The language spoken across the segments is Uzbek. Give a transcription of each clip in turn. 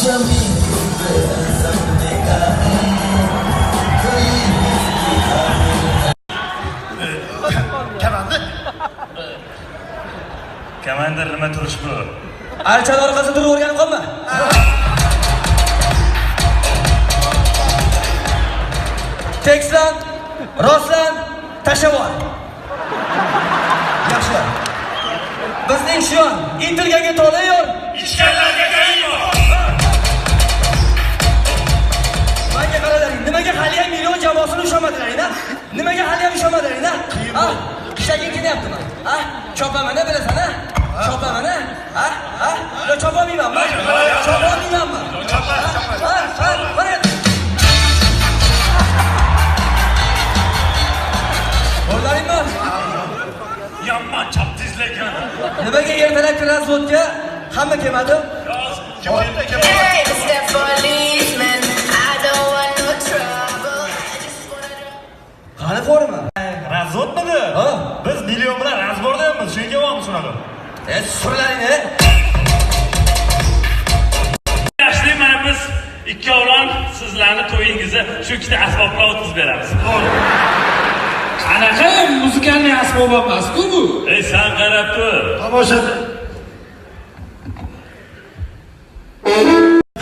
Komandir nima turish bu? Archalar orqasida turib o'rganib qolma. Tekislan, Roslan, Tashavor. Yaxshi. Bizning shion intilgaga to'la onu uşamadın ha? Nimege halıya uşamadın ha? Ha? İştekinkini yaptım ha? Ha? Çopama ne böyle sana? Ne? Ha? Ha? Ya çopamayayım ben. Çopamayayım ben. Çopa, çopa. Ha? Ha? Buraya. Oralarım mı? Yanma çap dizle Nimege yerdelek biraz vodka. Hamma kemadı. Yaz. Kemayı da kemadı. Hey, it's that policeman. Forma razvodmidi Ha. biz million bilan razbordayapmiz shunga kelyapmiz shunaqa. E surlaring e. Yaxshi mana biz ikkovlon sizlarni to'yingizni shu ikkita asbob bilan o'tkazib beramiz. Qanaqa muzikalniy asbob emasku bu? Ey san qarab tur Tomoshabin.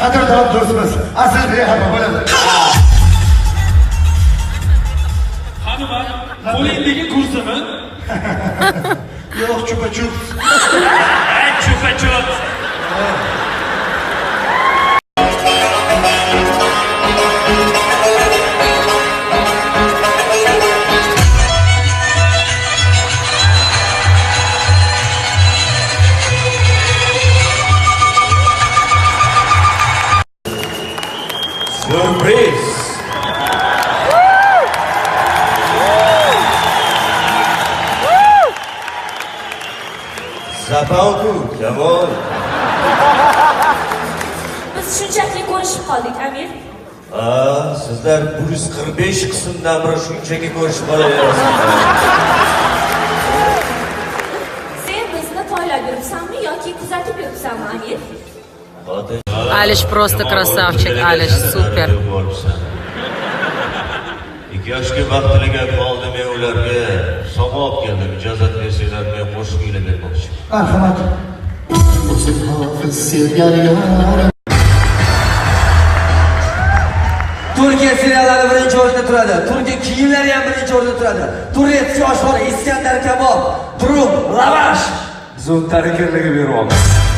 Qadrdon do'stimiz, asl bexabar bo'ladi. Kolindeki kursu mu? Yok çupa çup. Evet çupa çup. Surprise! Zapanku, Jamol. Biz shunchaki ko'rishib qoldik, Amir. Aa, sizlar 145 qismdan biri shunchaki ko'rishib qolaverasizlar. Sen bizni toylab yuribsanmi yoki kuzatib yuribsanmi, Amir? Alish просто красавчик, Alish, super. Bo'libsan. Ikki yoshga vaqtiliga qoldim men ularga. Olib keldim. Ijozat qo'shiq kuylab bermoqchiman. Marhamat. turkiya seriallari birinchi o'rinda turadi turkiya kiyimlari ham birinchi o'rinda turadi turetskiy oshxona iskandar kabob turum lavash zo'n tarikarlarga beryapmiz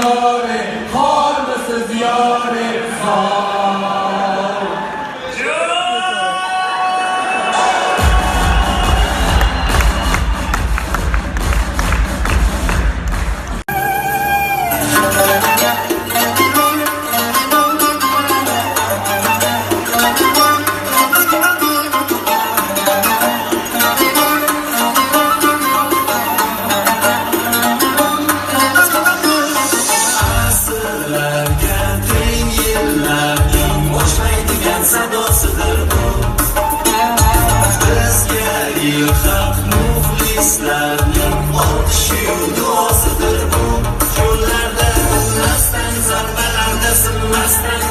Glory. Bir haq muxlislarning oltishu duosidir bu Qo'llarda, qo'llasdan, zarbalarda sinmasdan